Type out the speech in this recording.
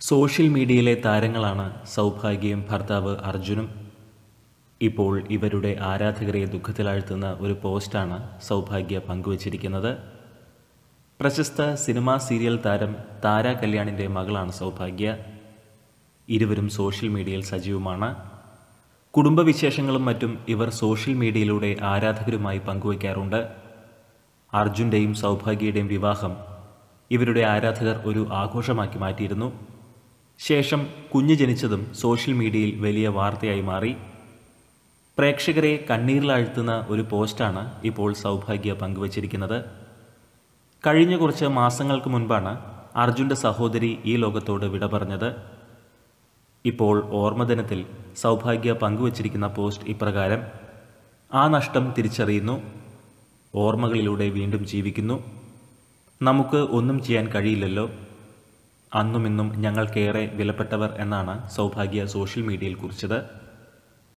Social മീഡിയയിലെ താരങ്ങളാണ് സൗഭാഗ്യയും ഭർത്താവ് അർജുനും. ഇപ്പോൾ ഇവരുടെ ആരാധകരെ ദുഃഖത്തിലാഴ്ത്തുന്ന ഒരു പോസ്റ്റാണ് സൗഭാഗ്യ പങ്കുവച്ചിരിക്കുന്നത്. പ്രശസ്ത സിനിമാ സീരിയൽ താരം താര കല്യാണിന്റെ മകളാണ് സൗഭാഗ്യ. ഇരുവരും സോഷ്യൽ മീഡിയയിൽ സജീവമാണ്. കുടുംബവിശേഷങ്ങളും മറ്റും ഇവർ സോഷ്യൽ മീഡിയയിലൂടെ ആരാധകരുമായി പങ്കുവയ്ക്കാറുണ്ട്. അർജുന്റെയും സൗഭാഗ്യയുടെയും വിവാഹം ഇവരുടെ ആരാധകർ ഒരു ആഘോഷമാക്കി മാറ്റിയിരുന്നു. ശേഷം കുഞ്ഞ് ജനിച്ചതും സോഷ്യൽ മീഡിയയിൽ വലിയ വാർത്തയായി മാറി. പ്രേക്ഷകരെ കണ്ണീരിലാഴ്ത്തുന്ന ഒരു പോസ്റ്റാണ് ഇപ്പോൾ സൗഭാഗ്യ പങ്കുവച്ചിരിക്കുന്നത്. കഴിഞ്ഞ കുറച്ച് മാസങ്ങൾക്ക് മുൻപാണ് അർജുന്റെ സഹോദരി ഈ ലോകത്തോട് വിട പറഞ്ഞത്. ഇപ്പോൾ ഓർമ്മദിനത്തിൽ സൗഭാഗ്യ പങ്കുവച്ചിരിക്കുന്ന പോസ്റ്റ് ഇപ്രകാരം ആ നഷ്ടം തിരിച്ചറിയുന്നു ഓർമ്മകളിലൂടെ വീണ്ടും ജീവിക്കുന്നു. നമുക്ക് ഒന്നും ചെയ്യാൻ കഴിയില്ലല്ലോ. അന്നുമിന്നും ഞങ്ങൾക്കേറെ വിലപ്പെട്ടവർ എന്നാണ് സൗഭാഗ്യ സോഷ്യൽ മീഡിയയിൽ കുറിച്ചത്.